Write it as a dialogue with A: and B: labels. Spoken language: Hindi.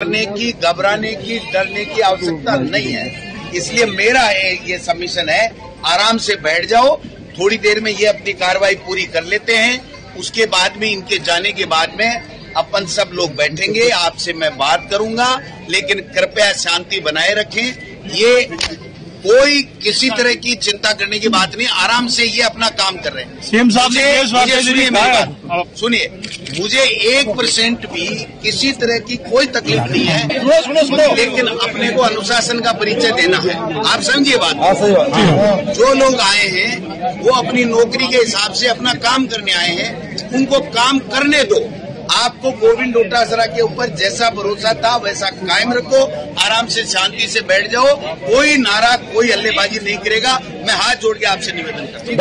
A: करने की, घबराने की, डरने की आवश्यकता नहीं है। इसलिए मेरा ये सबमिशन है, आराम से बैठ जाओ, थोड़ी देर में ये अपनी कार्रवाई पूरी कर लेते हैं। उसके बाद में, इनके जाने के बाद में अपन सब लोग बैठेंगे, आपसे मैं बात करूँगा, लेकिन कृपया शांति बनाए रखें। ये कोई किसी तरह की चिंता करने की बात नहीं आराम से ये अपना काम कर रहे हैं।
B: सीएम साहब ने
A: सुनिए मेरी बात। सुनिए। मुझे एक परसेंट भी किसी तरह की कोई तकलीफ़ नहीं है।
B: सुनो सुनो सुनो।
A: लेकिन अपने को अनुशासन का परिचय देना है। आप समझिए बात।
B: हाँ, बात।
A: जो लोग आए हैं वो अपनी नौकरी के हिसाब से अपना काम करने आए हैं। उनको काम करने दो। आपको गोविंद डोटासरा के ऊपर जैसा भरोसा था, वैसा कायम रखो, आराम से, शांति से बैठ जाओ। कोई नारा, कोई हल्लेबाजी नहीं करेगा। मैं हाथ जोड़ के आपसे निवेदन करता हूँ।